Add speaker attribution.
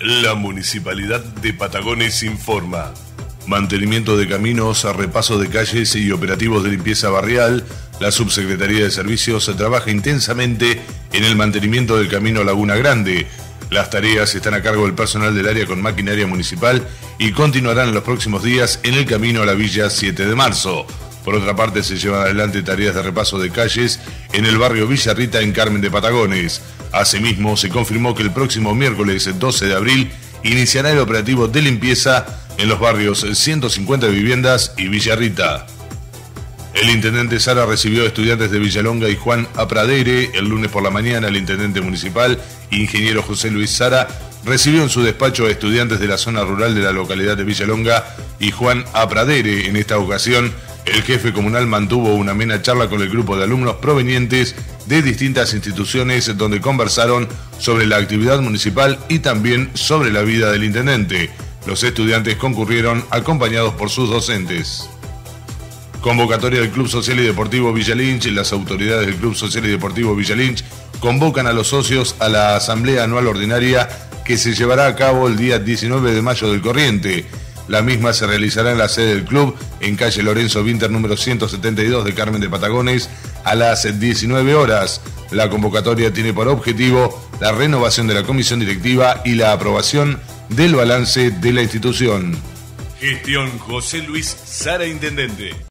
Speaker 1: La Municipalidad de Patagones informa. Mantenimiento de caminos, repaso de calles y operativos de limpieza barrial. La Subsecretaría de Servicios trabaja intensamente en el mantenimiento del camino Laguna Grande. Las tareas están a cargo del personal del área con maquinaria municipal y continuarán en los próximos días en el camino a la Villa 7 de marzo. Por otra parte, se llevan adelante tareas de repaso de calles en el barrio Villarrita en Carmen de Patagones. Asimismo, se confirmó que el próximo miércoles 12 de abril iniciará el operativo de limpieza en los barrios 150 viviendas y Villarrita. El intendente Sara recibió a estudiantes de Villalonga y Juan Apradere el lunes por la mañana. El intendente municipal, ingeniero José Luis Sara, recibió en su despacho a estudiantes de la zona rural de la localidad de Villalonga y Juan Apradere. En esta ocasión, el jefe comunal mantuvo una amena charla con el grupo de alumnos provenientes de distintas instituciones donde conversaron sobre la actividad municipal y también sobre la vida del intendente. Los estudiantes concurrieron acompañados por sus docentes. Convocatoria del Club Social y Deportivo Villa Lynch. Las autoridades del Club Social y Deportivo Villa Lynch convocan a los socios a la Asamblea Anual Ordinaria que se llevará a cabo el día 19 de mayo del corriente. La misma se realizará en la sede del club, en calle Lorenzo Winter número 172 de Carmen de Patagones, a las 19 horas. La convocatoria tiene por objetivo la renovación de la comisión directiva y la aprobación del balance de la institución.
Speaker 2: Gestión José Luis Sara Intendente.